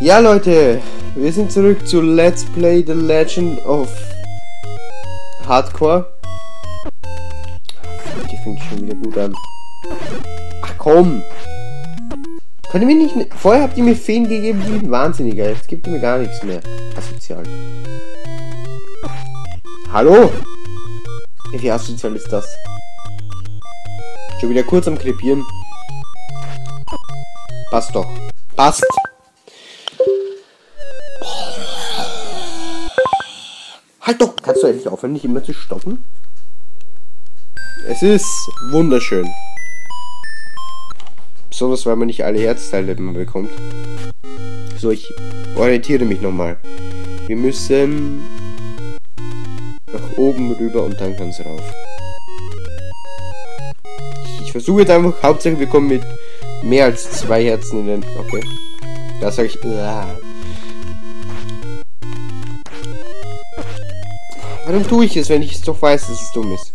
Ja, Leute, wir sind zurück zu Let's Play The Legend of Hardcore. Die fängt schon wieder gut an. Ach komm! Könnt ihr mir nicht... Vorher habt ihr mir Feen gegeben wie ein Wahnsinniger. Jetzt gibt ihr mir gar nichts mehr. Asozial. Hallo? Wie asozial ist das? Schon wieder kurz am Krepieren. Passt doch. Passt. Halt doch! Kannst du endlich aufhören, nicht immer zu stoppen? Es ist wunderschön. Besonders, weil man nicht alle Herzteile immer bekommt. So, ich orientiere mich nochmal. Wir müssen nach oben rüber und dann ganz rauf. Ich, versuche jetzt einfach, Hauptsache wir kommen mit mehr als zwei Herzen in den... Okay. Da sage ich... Uah. Warum tue ich es, wenn ich es doch weiß, dass es dumm ist?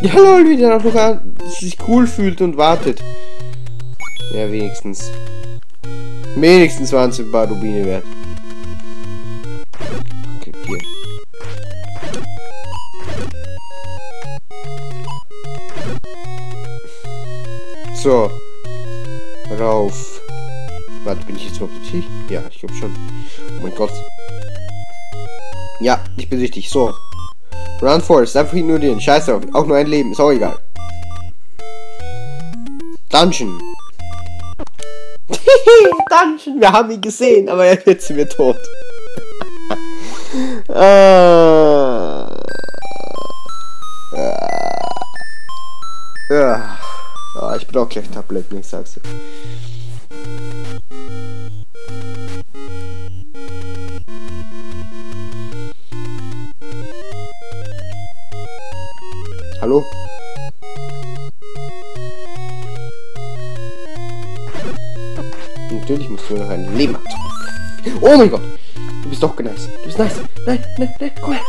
Ja, lol, wie der noch sich cool fühlt und wartet. Ja, wenigstens. Wenigstens waren es ein paar Rubine wert. So. Rauf. Warte, bin ich jetzt überhaupt richtig? Ja, ich glaube schon. Oh mein Gott. Ja, ich bin richtig. So. Run Forest, einfach ignorieren. Scheiß drauf. Auch nur ein Leben. Ist auch egal. Dungeon. Dungeon. Wir haben ihn gesehen, aber er wird mir tot. äh, brauche gleich Tabletten, ich sag's dir. Hallo? Natürlich musst du noch ein Leben abzocken. Oh mein Gott! Du bist doch nice. Du bist nice. Nein, nein, nein, komm her.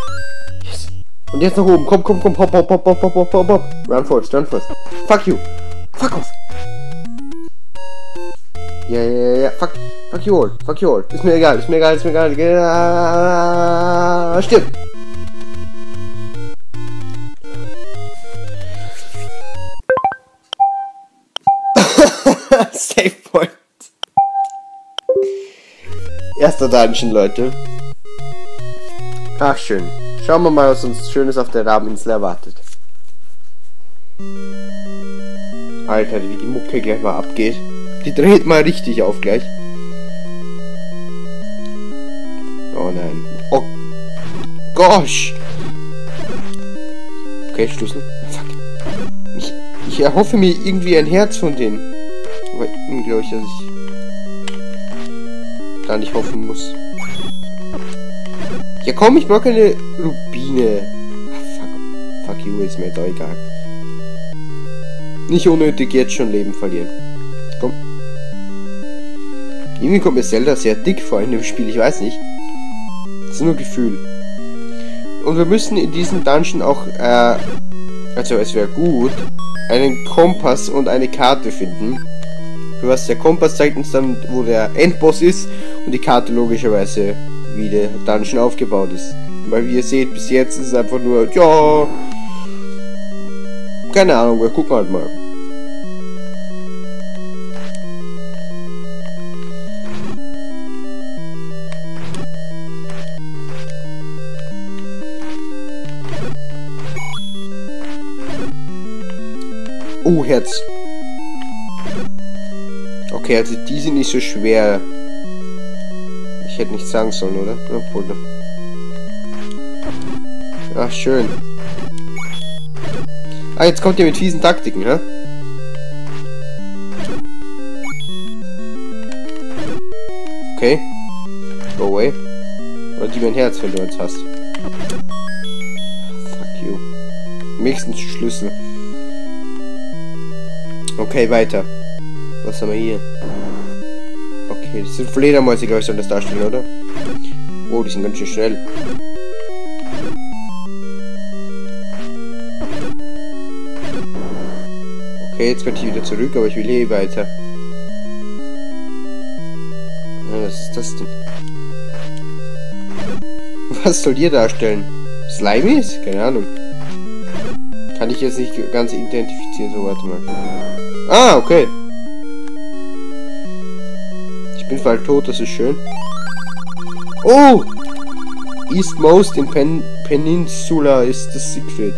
Yes. Und jetzt nach oben. Komm, komm, komm. Hopp, hopp, hopp, hopp, hopp, hopp, hopp. Run first, run first. Fuck you. Fuck off. Ja, ja, ja. Fuck. Fuck you all. Fuck you all. Ist mir egal, ist mir egal, ist mir egal. Ja, stimmt. Save Point. Erster Dungeon, Leute. Ach, schön. Schauen wir mal, was uns Schönes auf der Rabeninsel erwartet. Alter, wie die Mucke gleich mal abgeht. Die dreht mal richtig auf gleich. Oh nein. Oh. Gosh. Okay, Schlüssel. Fuck. Ich, ich erhoffe mir irgendwie ein Herz von denen. Aber irgendwie glaube ich, dass ich da nicht hoffen muss. Ja komm, ich brauche keine Rubine. Fuck, fuck you, ist mir doch egal. Nicht unnötig jetzt schon Leben verlieren. Komm. Irgendwie kommt mir Zelda sehr dick vor in dem Spiel, ich weiß nicht. Das ist nur Gefühl. Und wir müssen in diesem Dungeon auch, äh, also es wäre gut, einen Kompass und eine Karte finden. Für was der Kompass zeigt uns dann, wo der Endboss ist und die Karte logischerweise, wie der Dungeon aufgebaut ist. Weil wie ihr seht, bis jetzt ist es einfach nur, ja, keine Ahnung, wir gucken halt mal. Oh, Herz. Okay, also die sind nicht so schwer. Ich hätte nicht sagen sollen, oder? Obwohl. Ach, schön. Ah, jetzt kommt ihr mit fiesen Taktiken, hä? Okay. Go away. Oder die mein Herz, wenn du eins hast. Fuck you. Nächsten Schlüssel. Okay, weiter. Was haben wir hier? Okay, das sind Fledermäuse, glaube ich, sollen das darstellen, oder? Oh, die sind ganz schön schnell. Okay, jetzt könnte ich wieder zurück, aber ich will eh weiter. Ja, was ist das denn? Was soll ihr darstellen? Slimies? Keine Ahnung. Kann ich jetzt nicht ganz identifizieren, so warte mal. Ah, okay. Ich bin bald tot, das ist schön. Oh! Eastmost in Pen Peninsula ist the secret.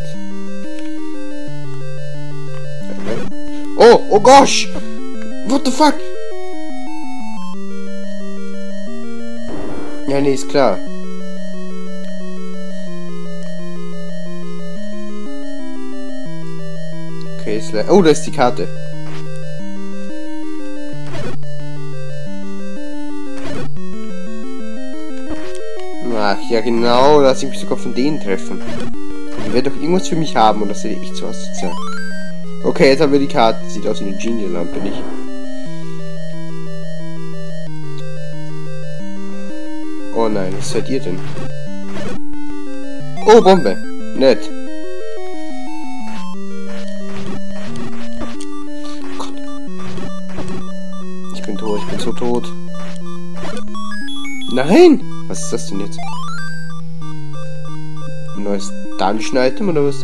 Oh, oh gosh! What the fuck? Ja, nee, ist klar. Okay, oh, da ist die Karte. Ach, ja genau, lass ich mich sogar von denen treffen. Die wird doch irgendwas für mich haben und das sehe ich zu asozial. Okay, jetzt haben wir die Karte. Sieht aus wie eine Genie-Lampe, nicht? Oh nein, was seid ihr denn? Oh, Bombe. Nett. Nein! Was ist das denn jetzt? Ein neues Dungeon-Item oder was?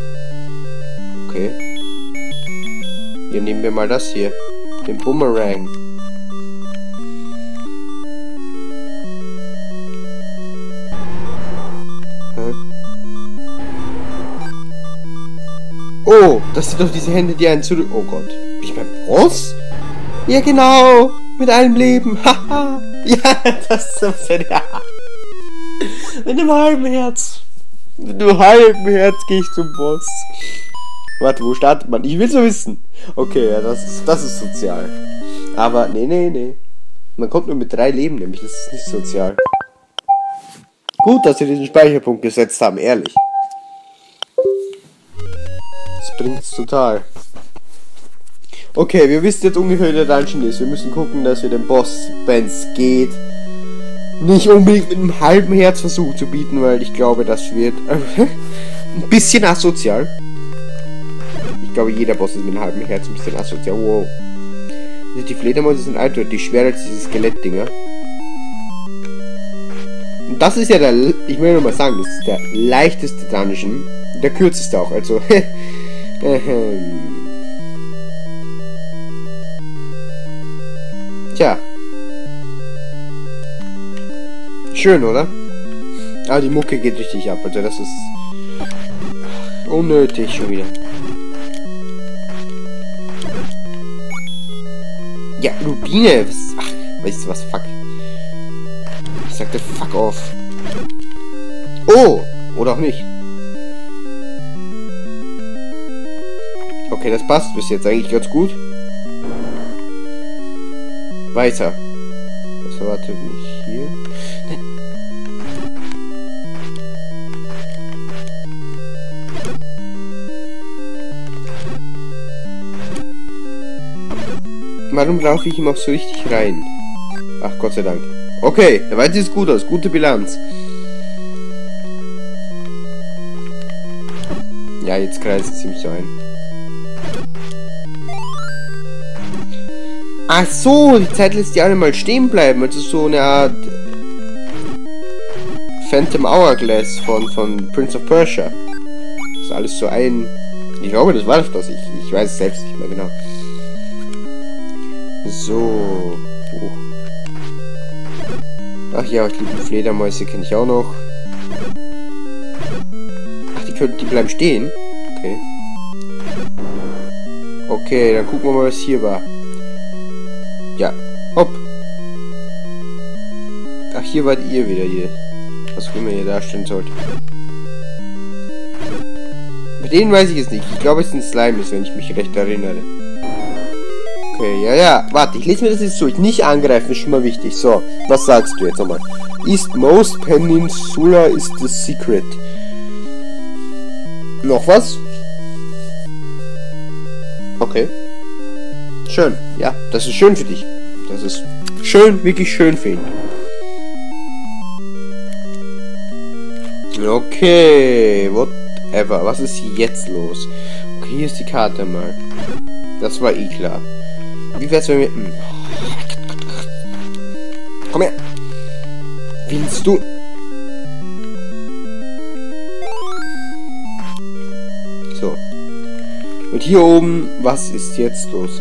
Okay. Hier nehmen wir mal das hier. Den Boomerang. Oh, das sind doch diese Hände, die einen zurück... Oh Gott. Bin ich beim Boss? Ja, genau. Mit einem Leben. Haha. ja, das ist so... Ja. Mit einem halben Herz. Mit einem halben Herz gehe ich zum Boss. Warte, wo startet man? Ich will so wissen. Okay, ja, das ist, das ist sozial. Aber, nee, nee, nee. Man kommt nur mit drei Leben, nämlich. Das ist nicht sozial. Gut, dass wir diesen Speicherpunkt gesetzt haben, ehrlich. Das bringt's total. Okay, wir wissen jetzt ungefähr, wie der Dungeon ist. Wir müssen gucken, dass wir den Boss, wenn es geht, nicht unbedingt mit einem halben Herz versuchen zu bieten, weil ich glaube, das wird ein bisschen asozial. Ich glaube, jeder Boss ist mit einem halben Herz ein bisschen asozial. Wow. Also die Fledermäuse sind eindeutig schwerer als diese Skelettdinger. Und das ist ja der, ich will nur mal sagen, das ist der leichteste Dungeon. Der kürzeste auch, also. Tja, Schön, oder? Ah, die Mucke geht richtig ab. Also das ist unnötig schon wieder. Ja, Rubine. Was, ach, weißt du was? Fuck. Ich sagte fuck off. Oh! Oder auch nicht. Okay, das passt bis jetzt eigentlich ganz gut. Weiter. Das erwartet mich hier. Warum laufe ich ihm auch so richtig rein? Ach, Gott sei Dank. Okay, der Weite sieht gut aus. Gute Bilanz. Ja, jetzt kreisen sie mich so ein. Ach so, die Zeit lässt die alle mal stehen bleiben. Also so eine Art Phantom Hourglass von, von Prince of Persia. Das ist alles so ein... Ich glaube, das war das. Ich, ich weiß es selbst nicht mehr genau. So. Oh. Ach ja, die lieben Fledermäuse kenne ich auch noch. Ach, die können, die bleiben stehen? Okay. Okay, dann gucken wir mal, was hier war. Ja, hopp. Ach, hier wart ihr wieder hier. Was immer ihr darstellen sollt. Mit denen weiß ich es nicht. Ich glaube, es sind Slimes, wenn ich mich recht erinnere. Okay, ja, ja. Warte, ich lese mir das jetzt durch. Nicht angreifen ist schon mal wichtig. So, was sagst du jetzt nochmal? Eastmost Peninsula is the secret. Noch was? Okay. Schön. Ja, das ist schön für dich. Das ist schön, wirklich schön für ihn. Okay, whatever. Was ist jetzt los? Okay, hier ist die Karte mal. Das war eh klar. Wie wär's, wenn wir... Hm. Komm her. Willst du... So. Und hier oben, was ist jetzt los?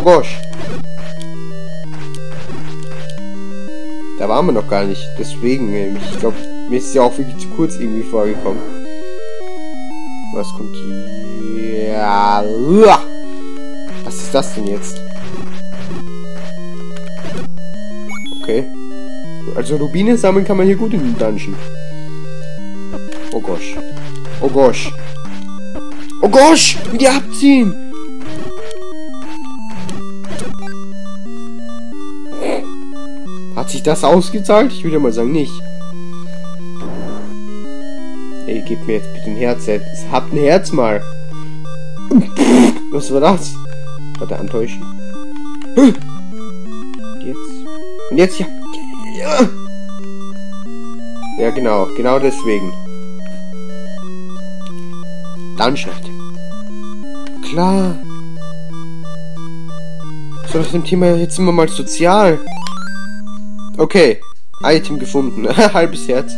Gosh. Da waren wir noch gar nicht. Deswegen nämlich. Ich glaube, mir ist ja auch wirklich zu kurz irgendwie vorgekommen. Was kommt hier? Ja. Was ist das denn jetzt? Okay. Also Rubine sammeln kann man hier gut in den Dungeon. Oh gosh. Oh gosh. Oh gosh! Wie die abziehen! Hat sich das ausgezahlt? Ich würde mal sagen, nicht. Ey, gib mir jetzt bitte ein Herz. Es hat ein Herz mal. Was war das? Warte, antäuschen. Jetzt. Und jetzt ja. Ja, genau. Genau deswegen. Dann schlecht. Klar. So, nach dem Thema, jetzt wir mal sozial. Okay. Item gefunden. Halbes Herz.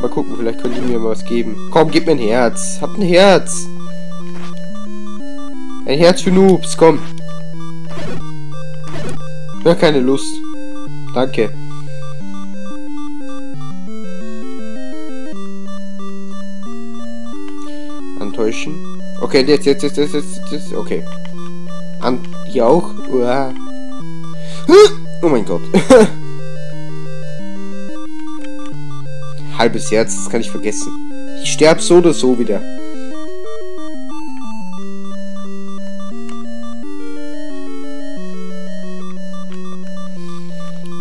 Mal gucken, vielleicht könnt ihr mir mal was geben. Komm, gib mir ein Herz. Habt ein Herz. Ein Herz für Noobs, komm. Ja, keine Lust. Danke. Antäuschen. Okay, jetzt, jetzt, jetzt, jetzt, jetzt, jetzt. Okay. An, hier auch. Uah. Oh mein Gott. halbes Herz, das kann ich vergessen. Ich sterbe so oder so wieder.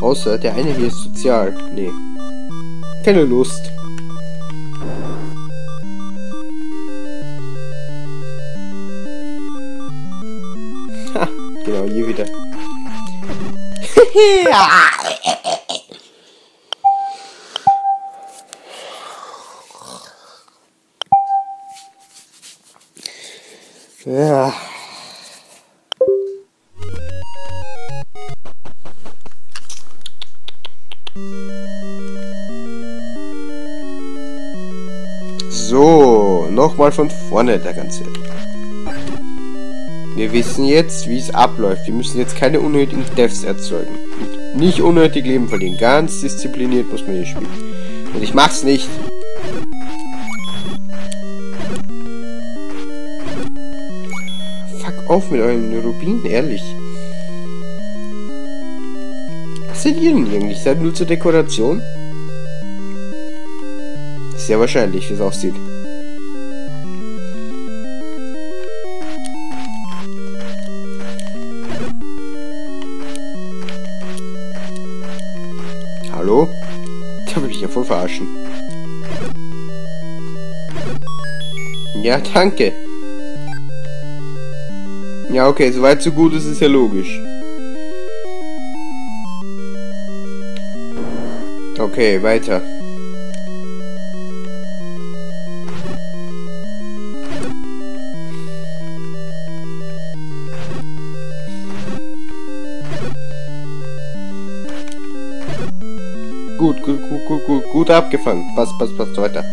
Außer der eine hier ist sozial. Nee. Keine Lust. Ha, genau, hier wieder. Ja. So, nochmal von vorne der ganze. Wir wissen jetzt, wie es abläuft. Wir müssen jetzt keine unnötigen Deaths erzeugen. Und nicht unnötig Leben verlieren. Ganz diszipliniert muss man hier spielen. Und ich mach's nicht. Auf mit euren Rubinen, ehrlich. Was seid ihr denn eigentlich? Seid nur zur Dekoration? Sehr wahrscheinlich, wie es aussieht. Hallo? Da will ich ja voll verarschen. Ja, danke. Ja, okay, soweit so gut ist es ja logisch. Okay, weiter. Gut, gut, gut, gut, gut, gut abgefangen. Passt, passt, passt, weiter.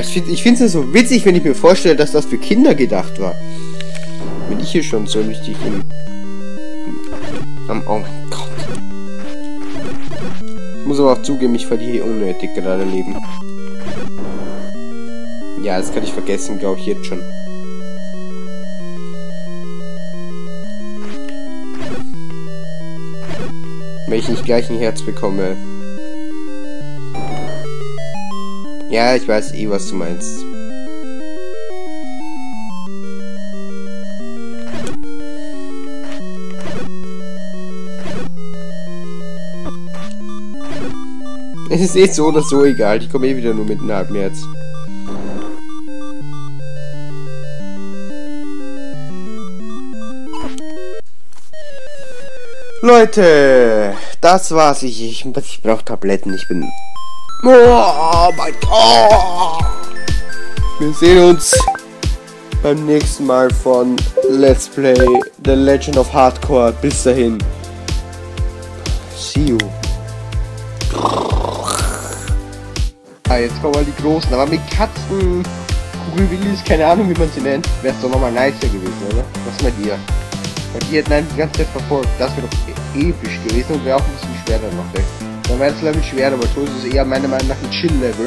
Ich finde es so witzig, wenn ich mir vorstelle, dass das für Kinder gedacht war. Bin ich hier schon so richtig im... Am, oh mein Gott. Ich muss aber auch zugeben, ich verliere hier unnötig gerade Leben. Ja, das kann ich vergessen, glaube ich, jetzt schon. Wenn ich nicht gleich ein Herz bekomme. Ja, ich weiß eh, was du meinst. Es ist eh so oder so egal. Ich komme eh wieder nur mit einem halben Herz. Leute, das war's. Ich, ich, ich brauche Tabletten. Ich bin Oh mein Gott! Wir sehen uns beim nächsten Mal von Let's Play The Legend of Hardcore. Bis dahin. See you. Ah, jetzt kommen mal die Großen. Aber mit Katzen, Kugelwillis, keine Ahnung wie man sie nennt, wäre es doch nochmal nicer gewesen, oder? Was meint ihr? Weil die hätten einen die ganze Zeit verfolgt. Das wäre doch e- episch gewesen und wäre auch ein bisschen schwerer noch weg. Dann wäre es ich schwerer, aber so ist es eher meiner Meinung nach ein Chill-Level.